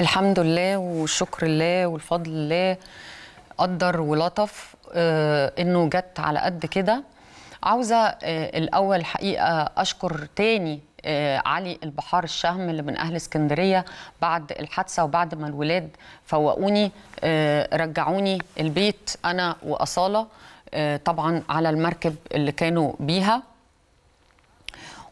الحمد لله والشكر لله والفضل لله قدر ولطف آه إنه جت على قد كده. عاوزة آه الأول حقيقة أشكر تاني آه علي البحار الشهم اللي من أهل اسكندرية بعد الحادثة وبعد ما الولاد فوقوني رجعوني البيت أنا وأصالة طبعا على المركب اللي كانوا بيها.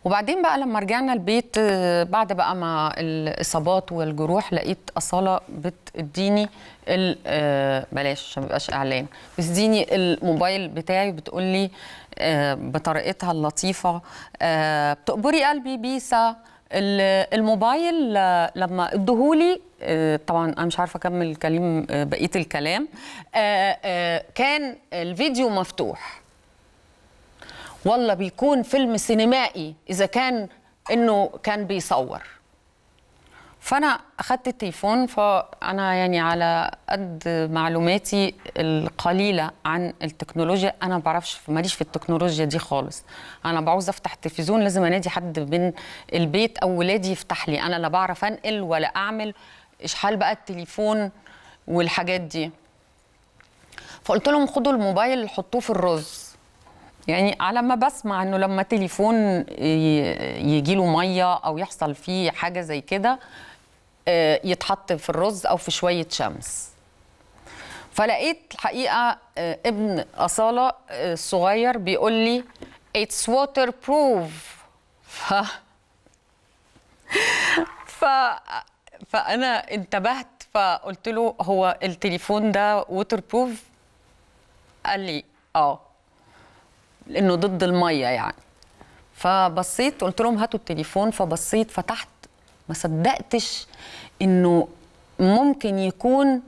وبعدين بقى لما رجعنا البيت آه، بعد بقى ما الإصابات والجروح لقيت أصالة بتديني آه، بلاش عشان ما يبقاش إعلان بتديني الموبايل بتاعي بتقول لي آه، بطريقتها اللطيفة بتقبري قلبي بيسا. ال- الموبايل لما ادهولي طبعا أنا مش عارفة أكمل كلام بقية الكلام كان الفيديو مفتوح. والله بيكون فيلم سينمائي إذا كان إنه كان بيصور. فأنا اخدت التليفون فأنا يعني على قد معلوماتي القليلة عن التكنولوجيا. أنا ما بعرفش ماليش في التكنولوجيا دي خالص. أنا بعوز أفتح التلفزيون لازم أنادي حد من البيت أو ولادي يفتح لي. أنا لا بعرف أنقل ولا أعمل. اشحال بقى التليفون والحاجات دي. فقلت لهم خدوا الموبايل حطوه في الرز. يعني على ما بسمع إنه لما تليفون يجي له مية أو يحصل فيه حاجة زي كده آه، يتحط في الرز أو في شوية شمس. فلقيت الحقيقة آه، ابن أصالة آه، الصغير بيقول لي it's waterproof ف فأنا انتبهت فقلت له هو التليفون ده waterproof قال لي آه. لأنه ضد المية يعني. فبصيت قلت لهم هاتوا التليفون فبصيت فتحت ما صدقتش إنه ممكن يكون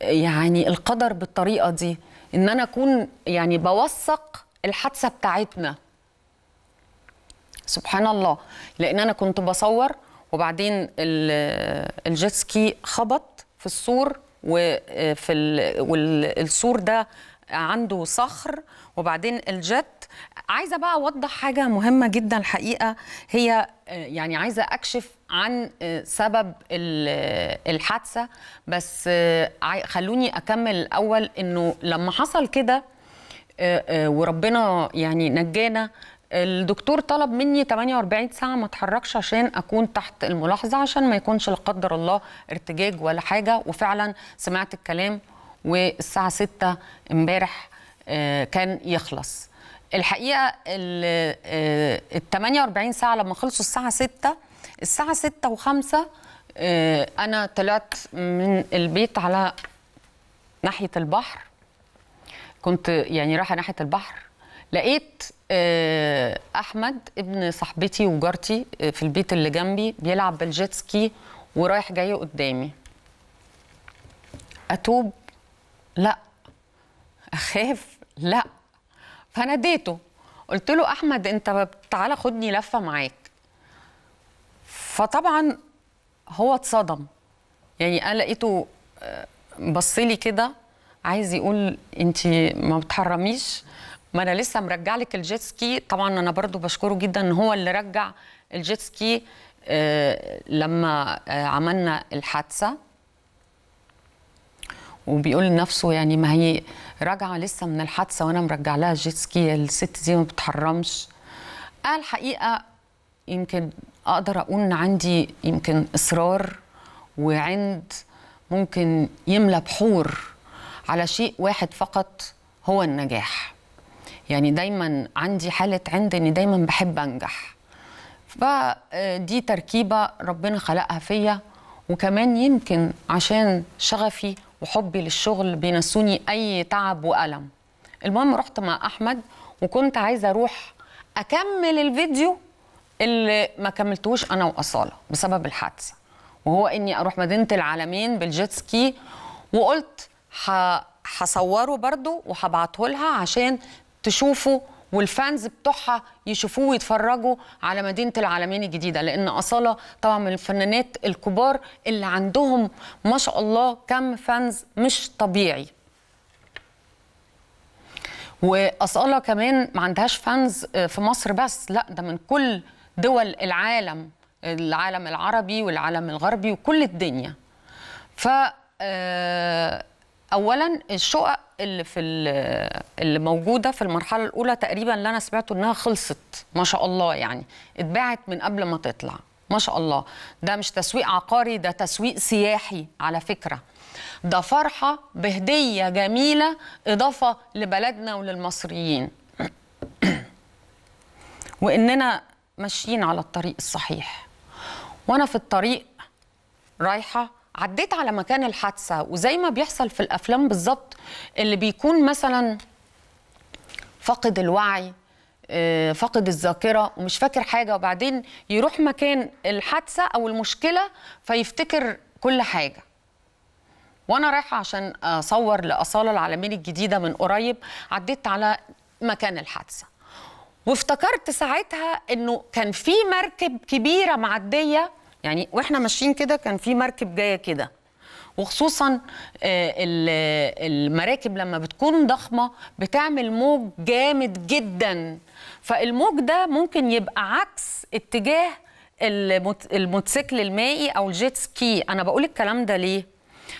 يعني القدر بالطريقة دي إن أنا أكون يعني بوثق الحادثة بتاعتنا. سبحان الله. لأن أنا كنت بصور وبعدين ال- ال jet ski خبط في السور وفي ال- والسور ده عنده صخر وبعدين ال jet. عايزة بقى أوضح حاجة مهمة جدا الحقيقة. هي آه، يعني عايزة أكشف عن آه، سبب ال- الحادثة. بس آه، خلوني أكمل الأول إنه لما حصل كده آه، آه، وربنا يعني نجانا الدكتور طلب مني 48 ساعة ما أتحركش عشان أكون تحت الملاحظة عشان ما يكونش لا قدر الله ارتجاج ولا حاجة. وفعلا سمعت الكلام والساعة 6 امبارح آه، كان يخلص. الحقيقة ال آه، ال 48 ساعة لما خلصوا الساعة 6 الساعة 6 و5 أنا طلعت من البيت على ناحية البحر. كنت يعني رايحة ناحية البحر. لقيت آه، أحمد ابن صاحبتي وجارتي آه، في البيت اللي جنبي بيلعب بال jet ski ورايح جاي قدامي. أتوب لا. أخاف. لا. فناديته قلت له أحمد أنت تعالى خدني لفة معاك. فطبعا هو اتصدم. يعني أنا لقيته بص لي كده عايز يقول أنت ما بتحرميش؟ ما أنا لسه مرجع لك ال jet ski طبعا أنا برضو بشكره جدا إن هو اللي رجع ال jet ski آه، لما آه، عملنا الحادثة. وبيقول لنفسه يعني ما هي راجعة لسه من الحادثة وأنا مرجع لها ال jet ski الست دي ما بتحرمش قال الحقيقة يمكن أقدر أقول إن عندي يمكن إصرار وعند ممكن يملى بحور على شيء واحد فقط هو النجاح. يعني دايما عندي حالة عند إني دايما بحب أنجح. فدي تركيبة ربنا خلقها فيا وكمان يمكن عشان شغفي وحبي للشغل بينسوني أي تعب وألم. المهم رحت مع أحمد وكنت عايزة أروح أكمل الفيديو اللي ما كملتوش أنا وأصالة بسبب الحادثة. وهو إني أروح مدينة العلمين بال jet ski وقلت هصوره برضو وهبعته لها عشان تشوفوا وال fans بتوعها يشوفوه ويتفرجوا على مدينة العلمين الجديدة لأن أصالة طبعا من الفنانات الكبار اللي عندهم ما شاء الله كم fans مش طبيعي. وأصالة كمان ما عندهاش فانز آه، في مصر بس لا ده من كل دول العالم العالم العربي والعالم الغربي وكل الدنيا. ف آه، اولا الشقق اللي في ال- اللي موجودة في المرحلة الأولى تقريبا اللي أنا سمعته إنها خلصت ما شاء الله يعني. اتباعت من قبل ما تطلع ما شاء الله. ده مش تسويق عقاري ده تسويق سياحي على فكرة. ده فرحة بهدية جميلة إضافة لبلدنا وللمصريين. وإننا ماشيين على الطريق الصحيح. وأنا في الطريق رايحة عديت على مكان الحادثة وزي ما بيحصل في الأفلام بالظبط اللي بيكون مثلا فاقد الوعي آه، فاقد الذاكرة ومش فاكر حاجة وبعدين يروح مكان الحادثة أو المشكلة فيفتكر كل حاجة. وأنا رايحة عشان أصور لأصالة العالمين الجديدة من قريب عديت على مكان الحادثة. وافتكرت ساعتها إنه كان في مركب كبيرة معدية يعني وإحنا ماشيين كده كان في مركب جاية كده. وخصوصا آه، ال- المراكب لما بتكون ضخمة بتعمل موج جامد جدا. فالموج ده ممكن يبقى عكس اتجاه الموت- الموتوسيكل المائي أو ال jet ski. أنا بقول الكلام ده ليه؟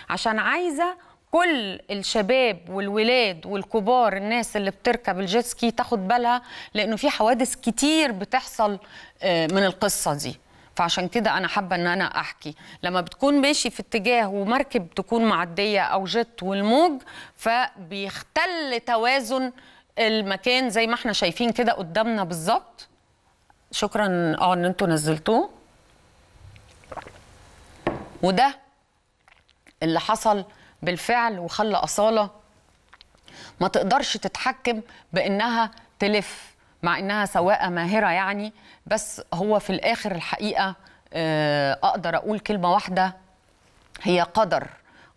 عشان عايزة كل الشباب والولاد والكبار الناس اللي بتركب ال jet ski تاخد بالها لأنه في حوادث كتير بتحصل آه، من القصة دي. فعشان كده أنا حابة إن أنا أحكي. لما بتكون ماشي في اتجاه ومركب تكون معدية أو jet والموج فبيختل توازن المكان زي ما إحنا شايفين كده قدامنا بالظبط. شكرا. آه إن أنتوا نزلتوه. وده اللي حصل بالفعل وخلى أصالة ما تقدرش تتحكم بإنها تلف مع إنها سواقة ماهرة يعني بس هو في الآخر الحقيقة آه، أقدر أقول كلمة واحدة هي قدر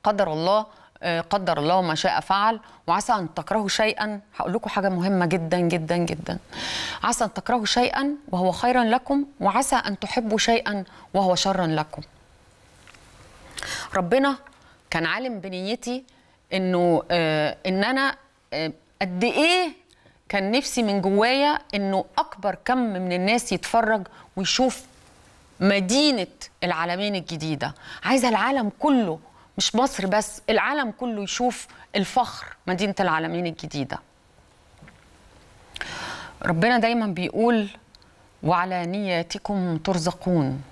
قدر الله آه، قدر الله ما شاء فعل. وعسى أن تكرهوا شيئا. هقول لكم حاجة مهمة جدا جدا جدا. عسى أن تكرهوا شيئا وهو خيرا لكم وعسى أن تحبوا شيئا وهو شرا لكم. ربنا كان عالم بنيتي إنه آه إن أنا قد إيه كان نفسي من جوايا إنه أكبر كم من الناس يتفرج ويشوف مدينة العالمين الجديدة. عايزة العالم كله مش مصر بس العالم كله يشوف الفخر مدينة العالمين الجديدة. ربنا دايما بيقول وعلى نياتكم ترزقون.